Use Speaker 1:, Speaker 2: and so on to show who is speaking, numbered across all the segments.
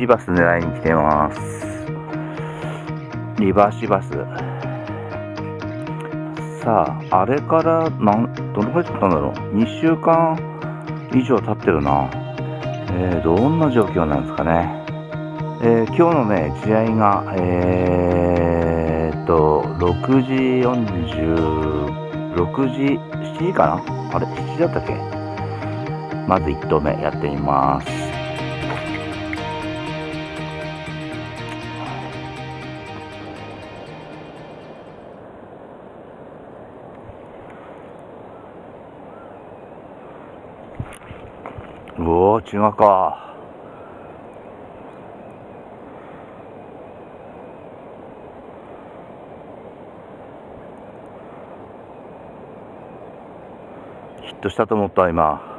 Speaker 1: シバス狙いに来てます。リバーシバス。さああれからなんどのくらい経ったんだろう？2週間以上経ってるな。えー、どんな状況なんですかね？えー、今日のね試合がえー、っと6時40 6時7時かな？あれ？7時だったっけ？まず1投目やってみます。うおー、違うか。ヒットしたと思った今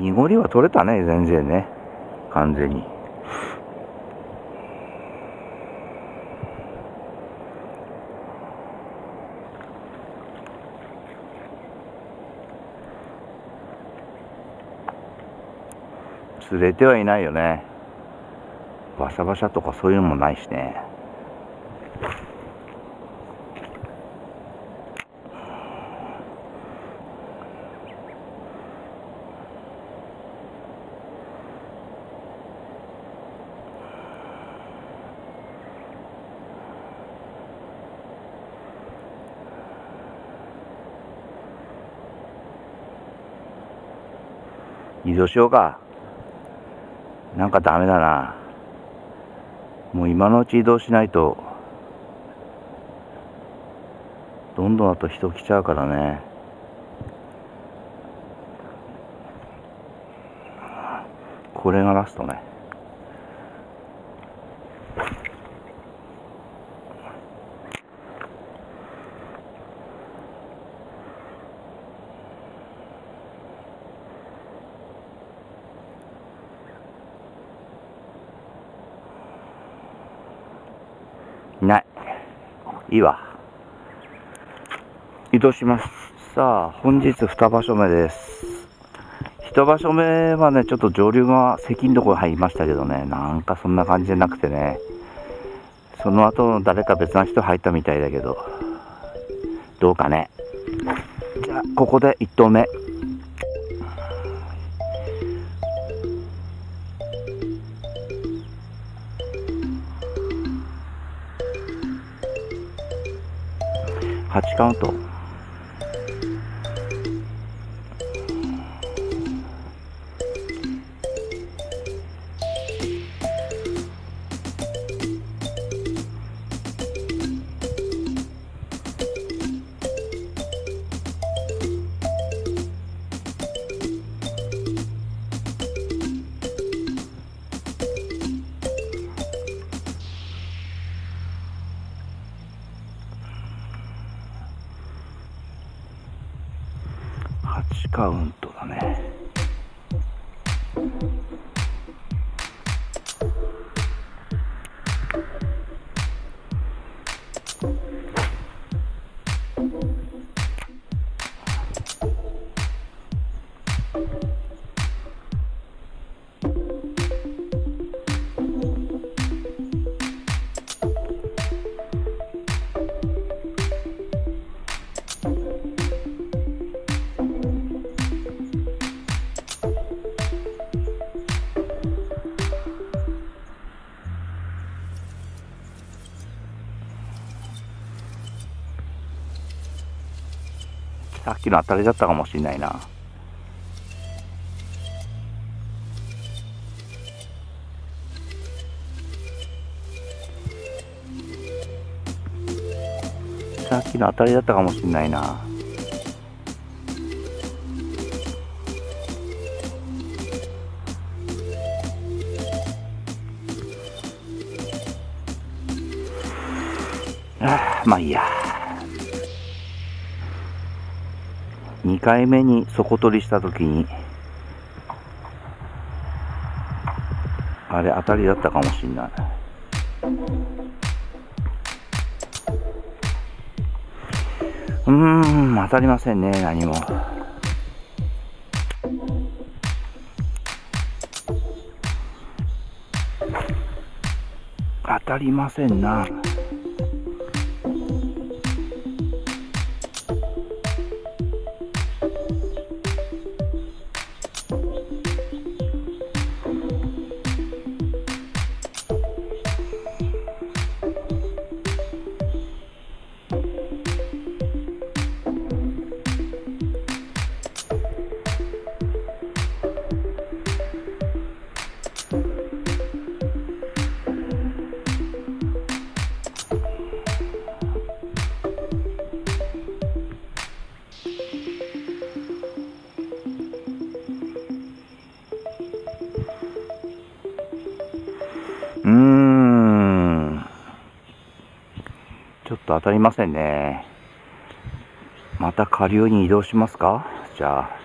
Speaker 1: 濁りは取れたね全然ね。完全に。釣れてはいないよね。バシャバシャとかそういうのもないしね。移動しようか。なんかダメだな。もう今のうち移動しないと、どんどんあと人来ちゃうからね。これがラストね。いない。いいわ。移動します。さあ、本日2場所目です。1場所目はね、ちょっと上流が関のところ入りましたけどね、なんかそんな感じじゃなくてね、その後誰か別な人入ったみたいだけど、どうかね。じゃあ、ここで1投目。8カウント。きの当たりだったかもしれないな。さっきの当たりだったかもしれないな。まあいいや。2回目に底取りしたときに、あれ当たりだったかもしんない。うん、当たりませんね、何も。当たりませんな。ませんね。また下流に移動しますか？じゃあ。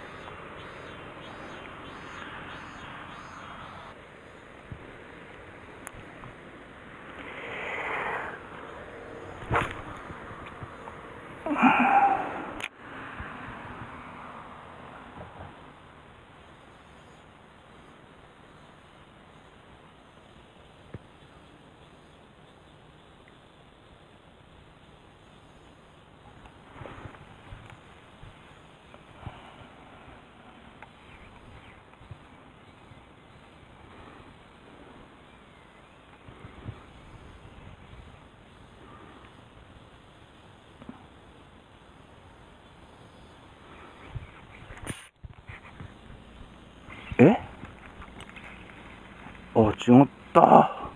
Speaker 1: えしまった。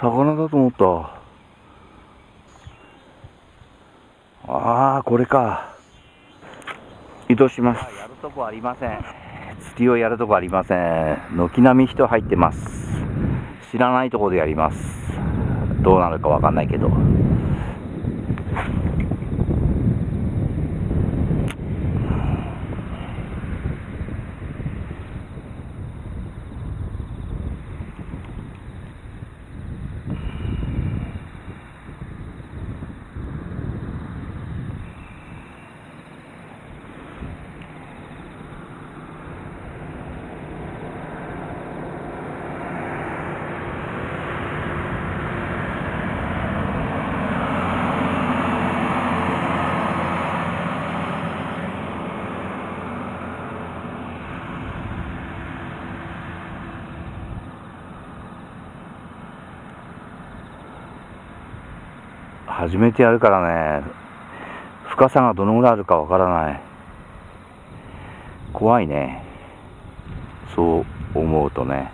Speaker 1: 魚だと思った。ああ、これか。移動します。やるとこありません。釣りをやるとこありません。軒並み人入ってます。知らないとこでやります。どうなるかわかんないけど。初めてやるからね、深さがどのぐらいあるかわからない。怖いね。そう思うとね。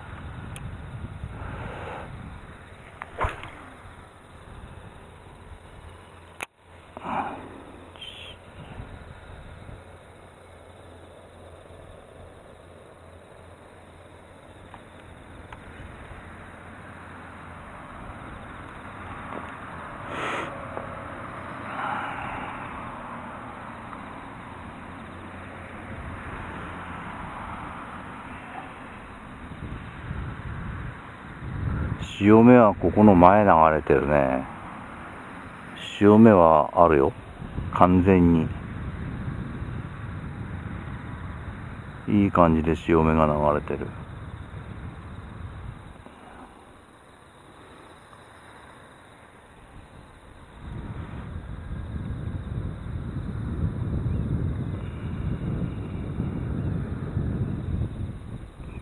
Speaker 1: 潮目はここの前流れてるね。潮目はあるよ。完全に。いい感じで潮目が流れてる。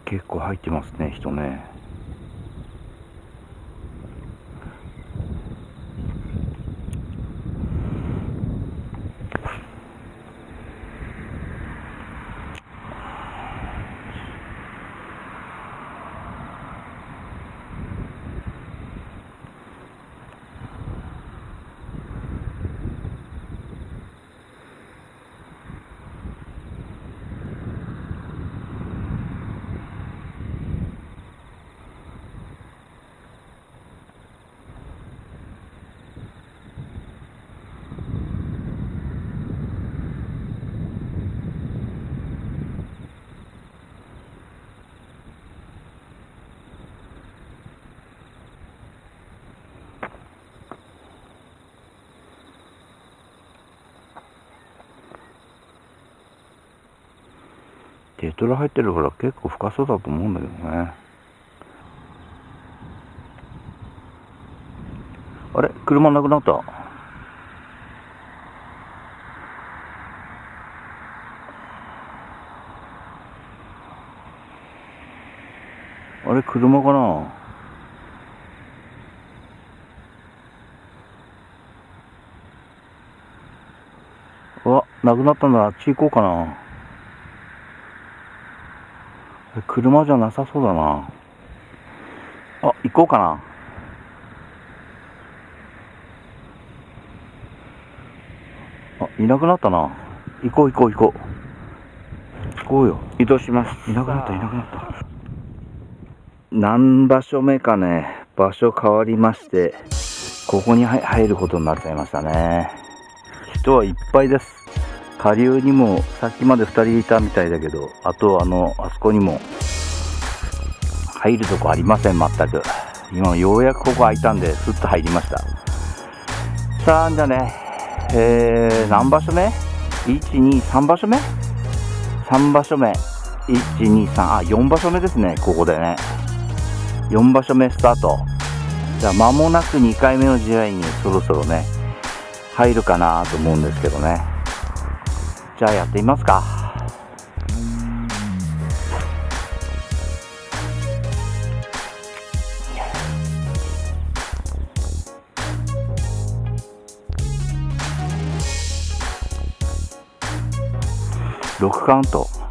Speaker 1: 結構入ってますね、人ね。テトラ入ってるから結構深そうだと思うんだけどね。あれ？車なくなった？あれ？車かな？あ、なくなったんだ。あっち行こうかな。車じゃなさそうだな。あ、行こうかな。あ、いなくなったな。行こう行こう行こう。行こうよ。移動します。いなくなった、いなくなった。何場所目かね、場所変わりまして、ここに入ることになっちゃいましたね。人はいっぱいです。下流にもさっきまで2人いたみたいだけど、あとあの、あそこにも入るとこありません、全く。今ようやくここ開いたんで、スッと入りました。さあ、じゃあね、えー、何場所目 ?1、2、3場所目 ?3 場所目。1、2、3、あ、4場所目ですね、ここでね。4場所目スタート。じゃあ、間もなく2回目の試合にそろそろね、入るかなと思うんですけどね。じゃあやってみますか。6カウント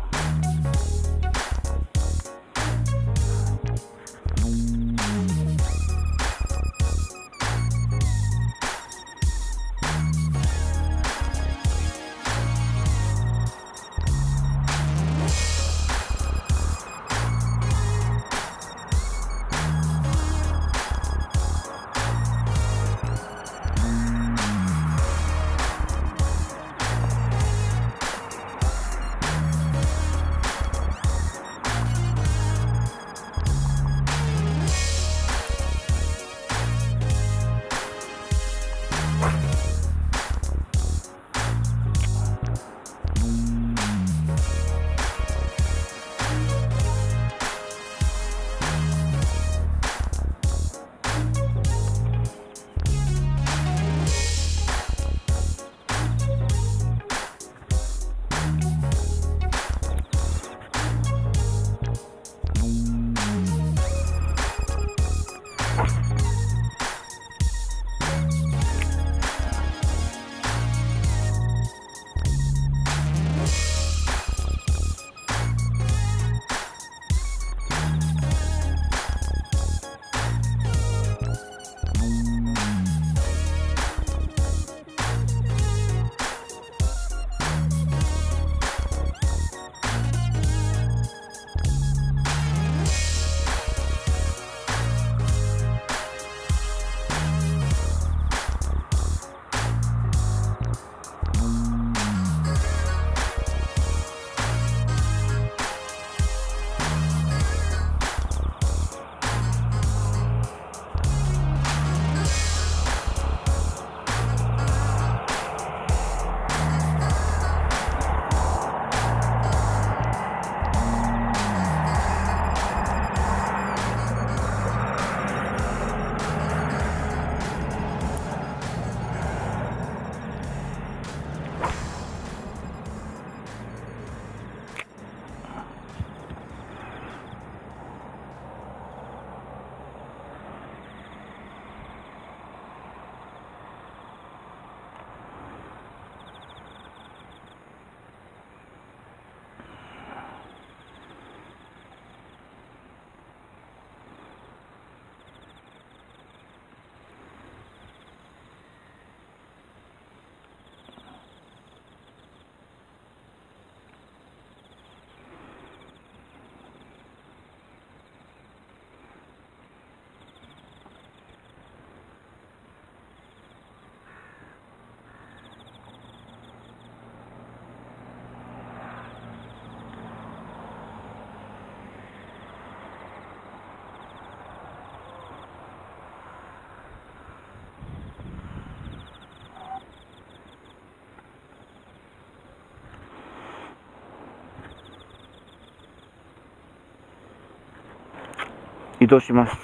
Speaker 1: 移動します。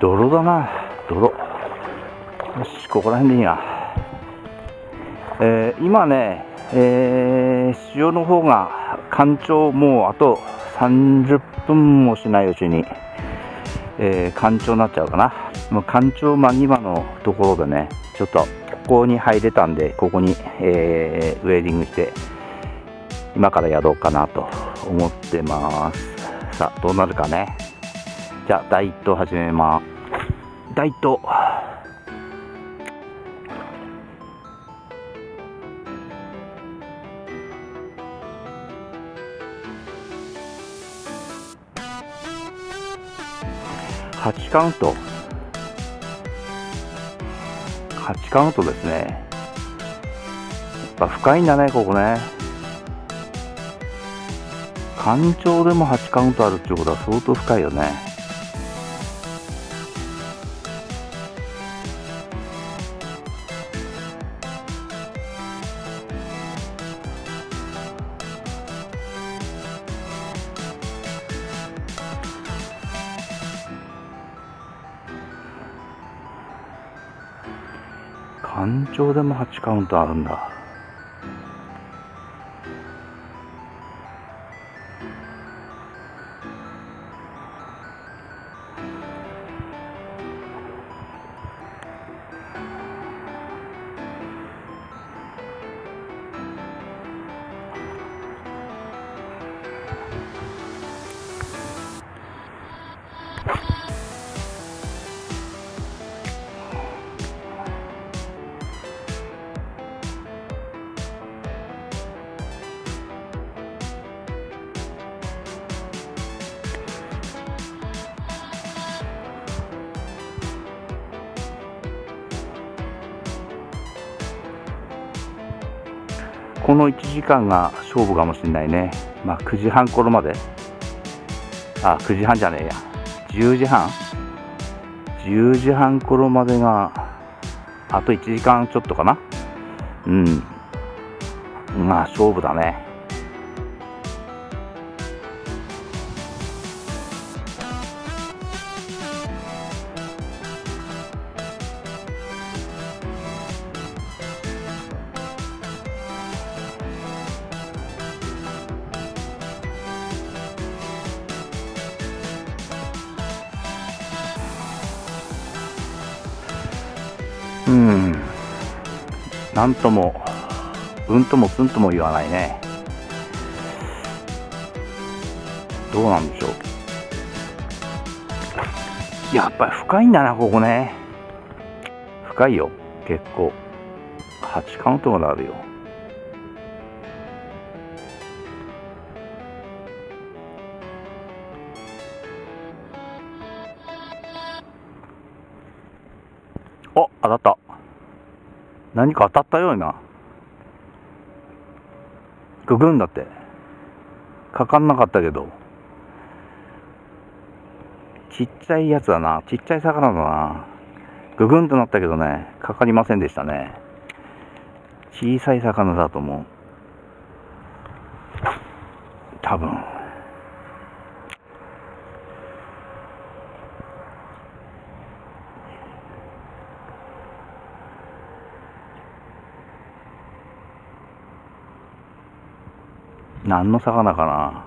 Speaker 1: 泥だな、泥。よし、ここら辺でいいな。えー、今ね、えー、潮の方が干潮もうあと30分もしないうちに、えー、干潮になっちゃうかな。もう干潮間際のところでね、ちょっとここに入れたんで、ここに、えー、ウェディングして、今からやろうかなと思ってます。さあ、どうなるかね。じゃあ、第1投始めます。第1投。8カウントカウントですねやっぱ深いんだねここね。干潮でも8カウントあるっていうことは相当深いよね。干潮でも8カウントあるんだ。時間が勝負かもしれないね。まあ、9時半頃まで。あ、9時半じゃねえや。10時半 ?10 時半頃までが、あと1時間ちょっとかな。うん。まあ、勝負だね。うん。なんとも、うんともすんとも言わないね。どうなんでしょう。やっぱり深いんだな、ここね。深いよ、結構。8カウントまであるよ。何か当たったような。ググンだって。かかんなかったけど。ちっちゃいやつだな。ちっちゃい魚だな。ググンとなったけどね、かかりませんでしたね。小さい魚だと思う。多分。何の魚かな。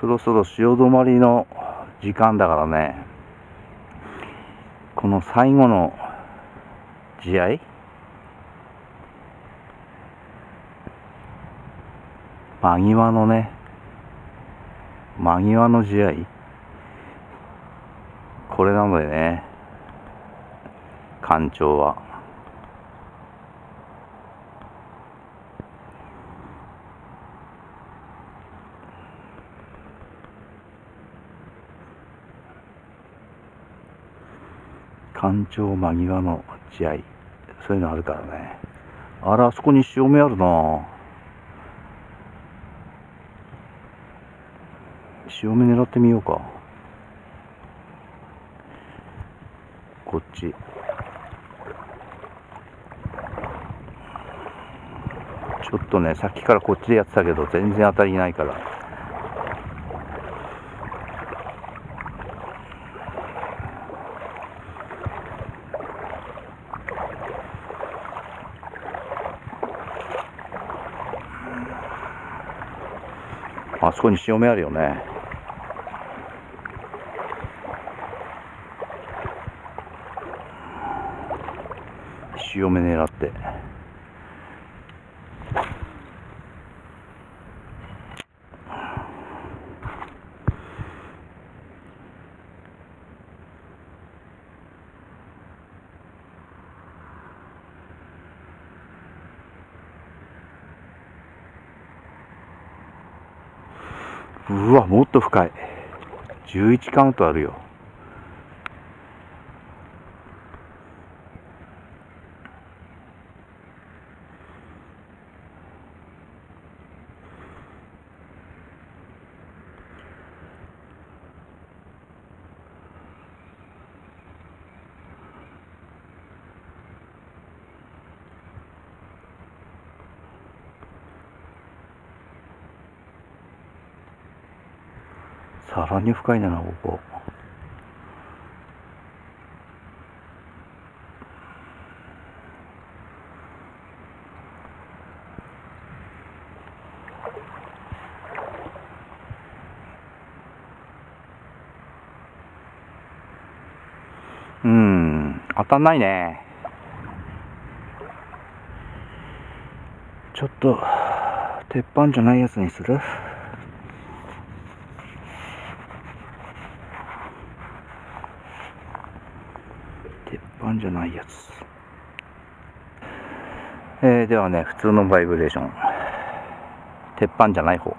Speaker 1: そろそろ潮止まりの時間だからね。この最後の試合。間際のね間際の試合。これなのでね。干潮は。干潮間際の試合。そういうのあるからね。あら、あそこに潮目あるな。潮目狙ってみようか。こっち。ちょっとね、さっきからこっちでやってたけど、全然当たりないから。あそこに潮目あるよね。潮目狙って。うわ、もっと深い。11カウントあるよ。さらに深いな、ここ。うん、当たんないね。ちょっと、鉄板じゃないやつにする鉄板じゃないやつ。えー、ではね、普通のバイブレーション。鉄板じゃない方。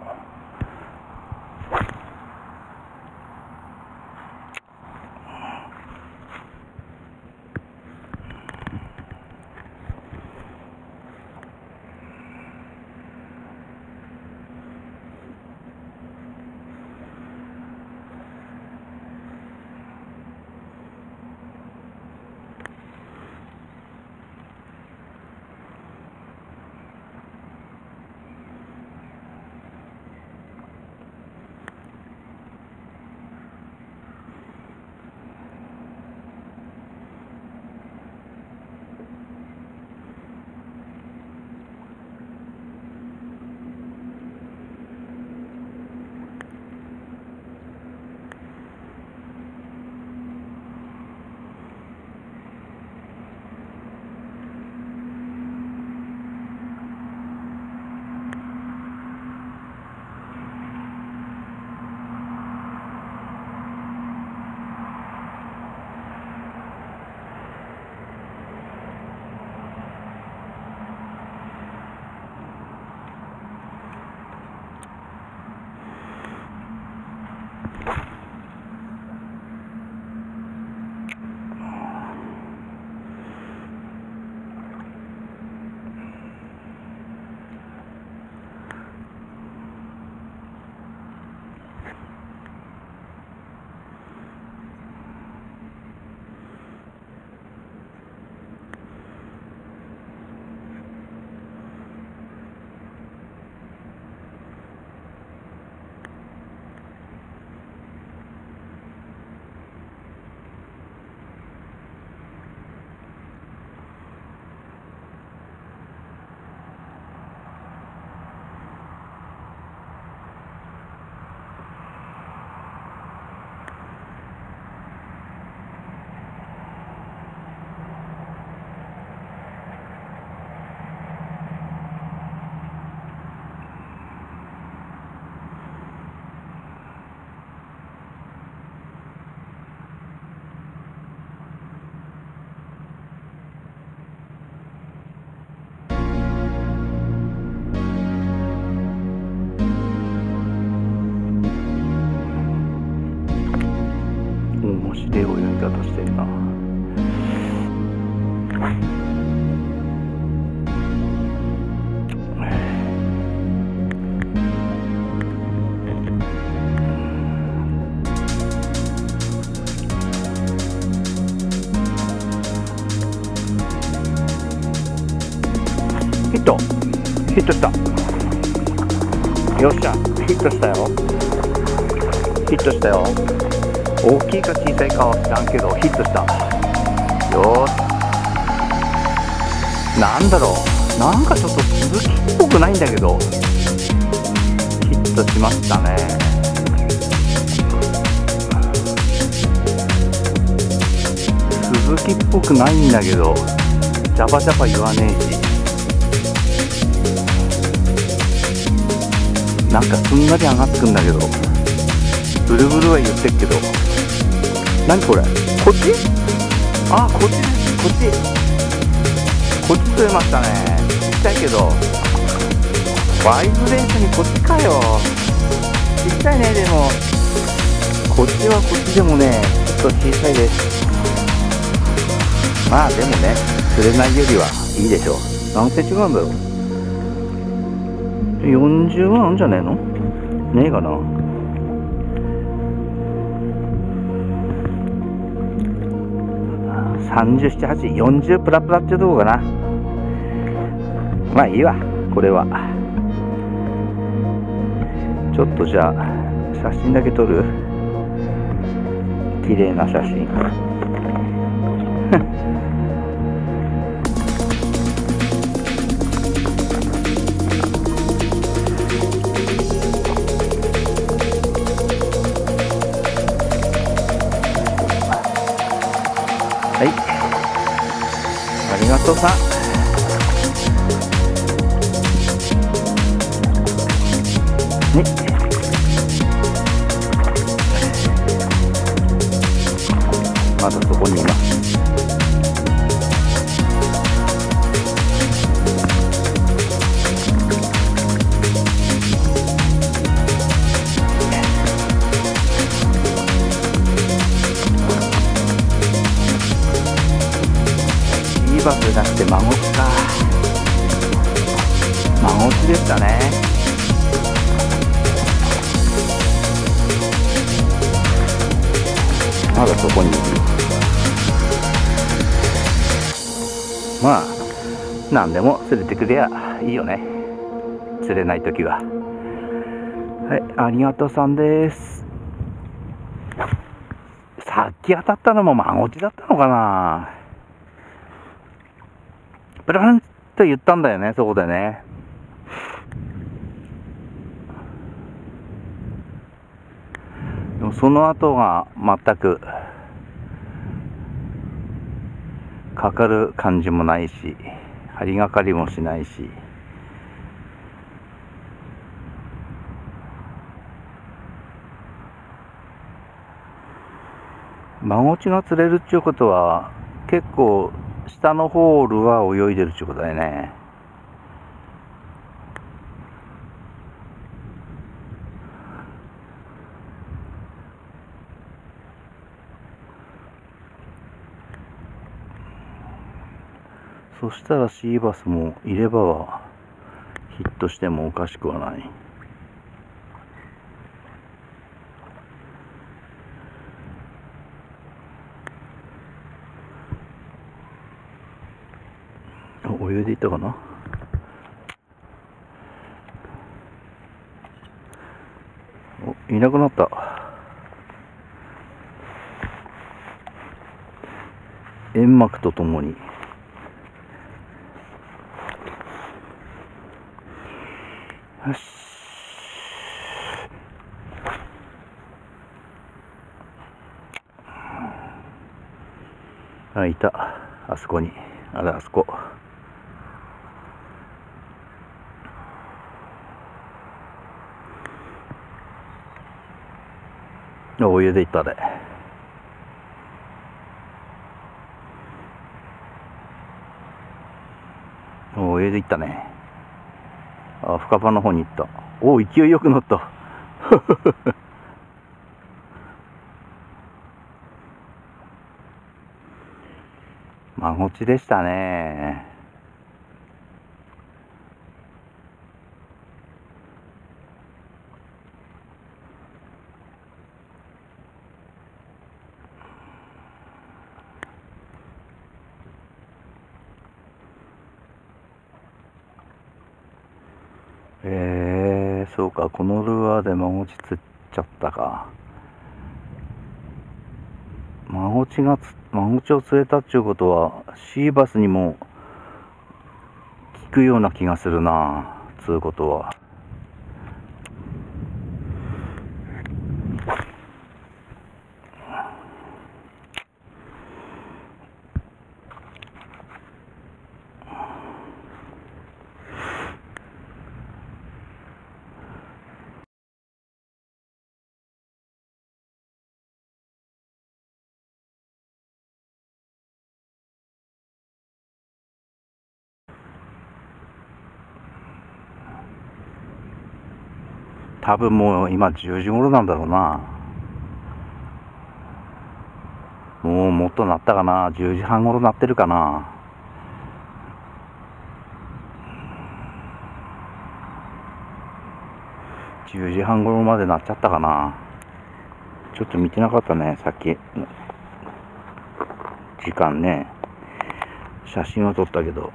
Speaker 1: していた。ヒット。ヒットした。よっしゃ。ヒットしたよ。ヒットしたよ。大きいか小さいかは知らんけどヒットした。よし。なんだろう。なんかちょっと鈴木っぽくないんだけど。ヒットしましたね。鈴木っぽくないんだけど。ジャバジャバ言わねえし。なんかすんなり上がってくんだけど。ブルブルは言ってっけど。何これ？こっち？あこっちです。こっち。こっち取れましたね。ちっちゃいけど。ワイズレースにこっちかよ。ちっちゃいねでも。こっちはこっちでもねちょっと小さいです。まあでもね釣れないよりはいいでしょう。何センチぐらいなんだろう40はあるんじゃねえの？ねえかな？37、8、40プラプラっていうとこかな。まあいいわ、これは。ちょっとじゃあ、写真だけ撮る？綺麗な写真。はい。ありがとうさん。ね。まだそこにいます？シーバスじゃなくて孫か。孫地でしたね。まだそこにいる。まあ、何でも釣れてくれやいいよね。釣れないときは。はい、ありがとうさんです。さっき当たったのも孫地だったのかなブランと言ったんだよね、そこでね。でもその後が全くかかる感じもないし、張りがかりもしないし。孫地が釣れるっていうことは結構下のホールは泳いでるってことだよね。そしたらシーバスもいればはヒットしてもおかしくはない。お湯でいったかな？おいなくなった。煙幕とともに。よし。あいた。あそこに。あれあそこ。お湯でいったで。お湯でいったね。あ、深場の方に行った。お勢いよくなった。孫ちでしたね。えー、そうか、このルち釣っちゃったか。マゴチがつ、マゴチを釣れたっちゅうことは、シーバスにも効くような気がするな、つうことは。多分もう今10時頃なんだろうな。もうもっとなったかな。10時半頃なってるかな。10時半頃までなっちゃったかな。ちょっと見てなかったね、さっき。時間ね。写真は撮ったけど。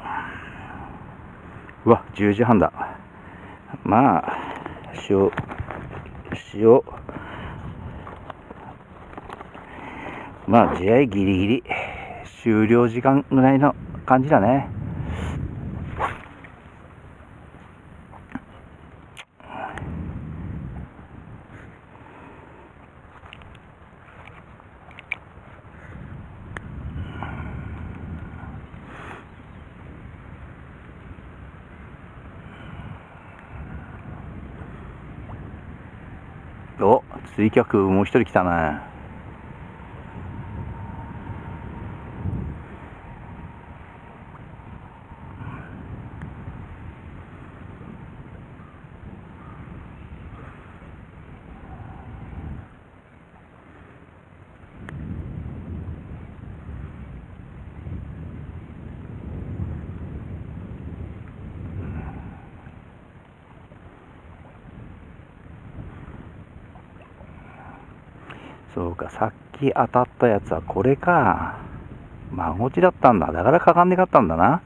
Speaker 1: うわ、10時半だ。まあ、塩、塩、まあ、試合ギリギリ、終了時間ぐらいの感じだね。い、客もう一人来たね。さっき当たったやつはこれか。まごちだったんだ。だからかかんねかったんだな。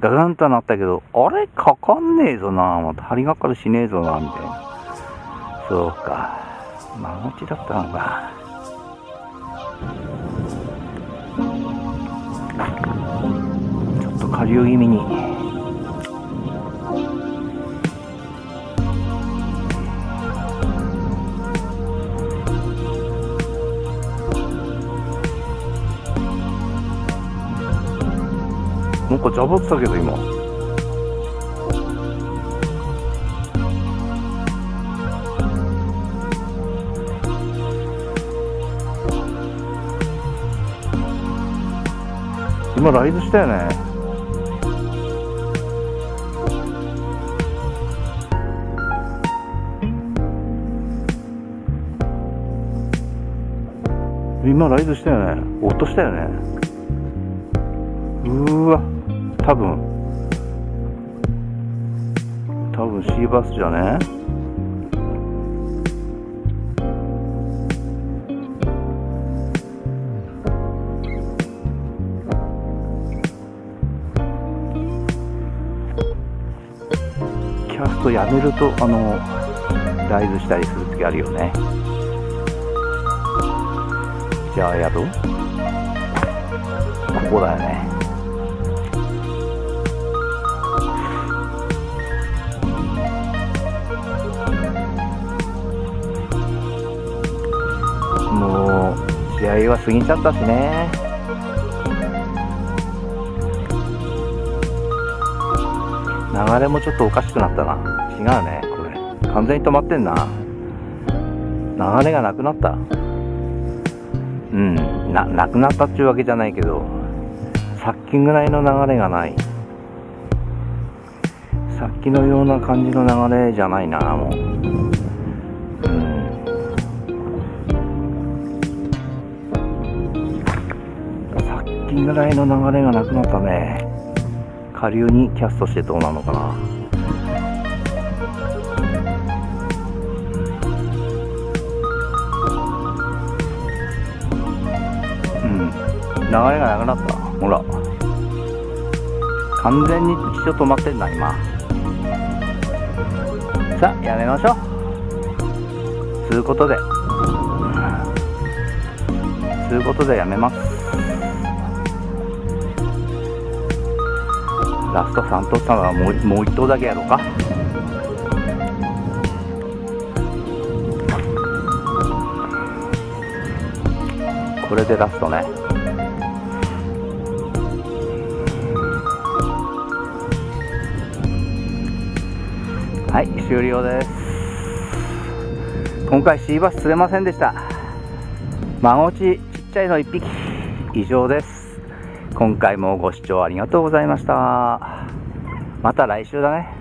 Speaker 1: ガガンとなったけど、あれ？かかんねえぞな。また針がかりしねえぞな、みたいな。そうか。まごちだったのか。ちょっと下流気味に。なんかジャバってたけど今。今ライズしたよね。今ライズしたよね。音したよね。うーわ。多分。多分シーバスじゃね？キャストやめるとあのライズしたりする時あるよね。じゃあ宿ここだよね。もう試合は過ぎちゃったしね。流れもちょっとおかしくなったな。違うねこれ。完全に止まってんな。流れがなくなった。うんななくなったっていうわけじゃないけどさっきぐらいの流れがない。さっきのような感じの流れじゃないなもう。ぐらいの流れがなくなったね。下流にキャストしてどうなのかな。うん。流れがなくなった。ほら。完全に一緒止まってんだ今。さあやめましょう。つうことで。つうことでやめます。ラスト3取ったのはもうもう1投だけやろうか？これでラストね。はい終了です。今回シーバス釣れませんでした。孫ちちっちゃいの1匹。以上です。今回もご視聴ありがとうございました。また来週だね。